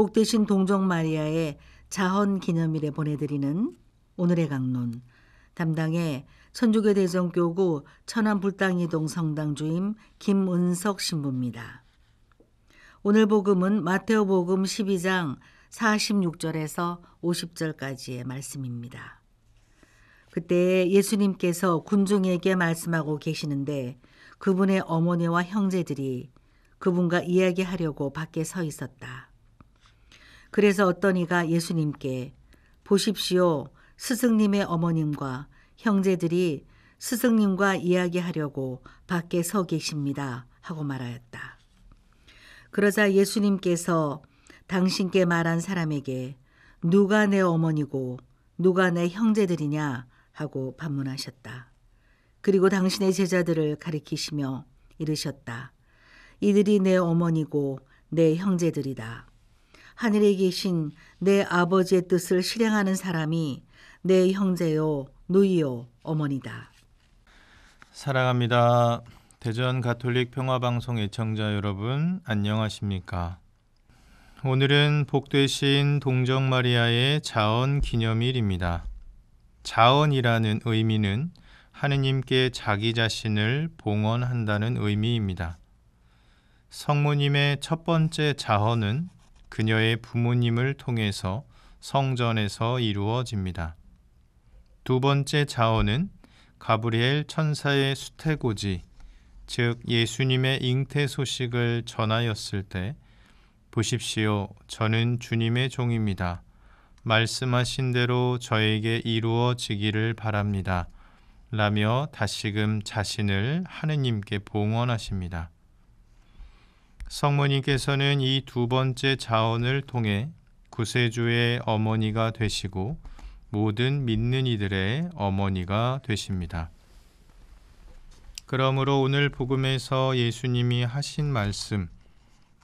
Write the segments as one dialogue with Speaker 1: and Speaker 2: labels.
Speaker 1: 복되신 동정 마리아의 자헌 기념일에 보내드리는 오늘의 강론 담당의 천주교 대전교구 천안 불당이동 성당 주임 김은석 신부입니다. 오늘 복음은 마테오 복음 12장 46절에서 50절까지의 말씀입니다. 그때 예수님께서 군중에게 말씀하고 계시는데 그분의 어머니와 형제들이 그분과 이야기하려고 밖에 서 있었다. 그래서 어떤 이가 예수님께 보십시오. 스승님의 어머님과 형제들이 스승님과 이야기하려고 밖에 서 계십니다. 하고 말하였다. 그러자 예수님께서 당신께 말한 사람에게 누가 내 어머니고 누가 내 형제들이냐 하고 반문하셨다. 그리고 당신의 제자들을 가리키시며 이르셨다. 이들이 내 어머니고 내 형제들이다. 하늘에 계신 내 아버지의 뜻을 실행하는 사람이 내 형제요, 누이요, 어머니다.
Speaker 2: 사랑합니다. 대전 가톨릭 평화방송 애청자 여러분, 안녕하십니까? 오늘은 복되신 동정 마리아의 자언 기념일입니다. 자언이라는 의미는 하느님께 자기 자신을 봉헌한다는 의미입니다. 성모님의 첫 번째 자헌은 그녀의 부모님을 통해서 성전에서 이루어집니다. 두 번째 자언은 가브리엘 천사의 수태고지, 즉 예수님의 잉태 소식을 전하였을 때 보십시오. 저는 주님의 종입니다. 말씀하신 대로 저에게 이루어지기를 바랍니다. 라며 다시금 자신을 하느님께 봉헌하십니다. 성모님께서는 이 두 번째 자언을 통해 구세주의 어머니가 되시고 모든 믿는 이들의 어머니가 되십니다. 그러므로 오늘 복음에서 예수님이 하신 말씀,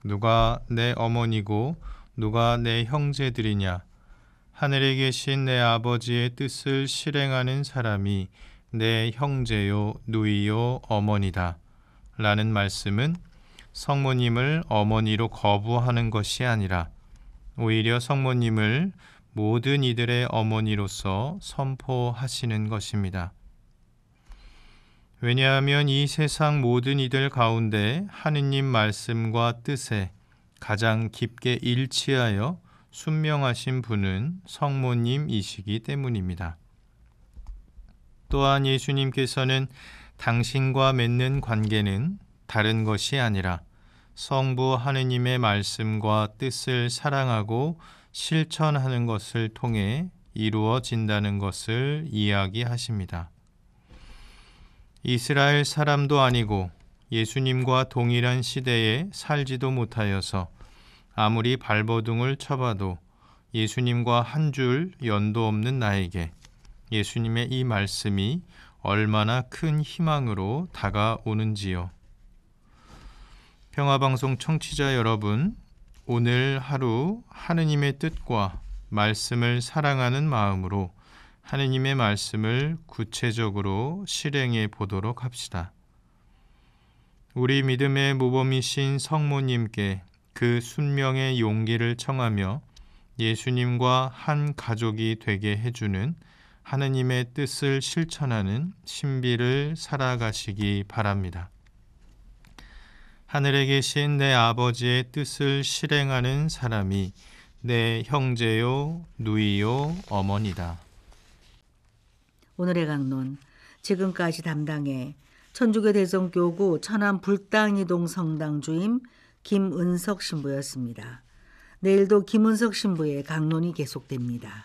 Speaker 2: 누가 내 어머니고 누가 내 형제들이냐, 하늘에 계신 내 아버지의 뜻을 실행하는 사람이 내 형제요, 누이요, 어머니다. 라는 말씀은 성모님을 어머니로 거부하는 것이 아니라 오히려 성모님을 모든 이들의 어머니로서 선포하시는 것입니다. 왜냐하면 이 세상 모든 이들 가운데 하느님 말씀과 뜻에 가장 깊게 일치하여 순명하신 분은 성모님이시기 때문입니다. 또한 예수님께서는 당신과 맺는 관계는 다른 것이 아니라 성부 하느님의 말씀과 뜻을 사랑하고 실천하는 것을 통해 이루어진다는 것을 이야기하십니다. 이스라엘 사람도 아니고 예수님과 동일한 시대에 살지도 못하여서 아무리 발버둥을 쳐봐도 예수님과 한 줄 연도 없는 나에게 예수님의 이 말씀이 얼마나 큰 희망으로 다가오는지요. 평화방송 청취자 여러분, 오늘 하루 하느님의 뜻과 말씀을 사랑하는 마음으로 하느님의 말씀을 구체적으로 실행해 보도록 합시다. 우리 믿음의 모범이신 성모님께 그 순명의 용기를 청하며 예수님과 한 가족이 되게 해주는 하느님의 뜻을 실천하는 신비를 살아가시기 바랍니다. 하늘에 계신 내 아버지의 뜻을 실행하는 사람이 내 형제요, 누이요, 어머니다.
Speaker 1: 오늘의 강론 지금까지 담당해 천주교 대성교구 천안 불당이동 성당 주임 김은석 신부였습니다. 내일도 김은석 신부의 강론이 계속됩니다.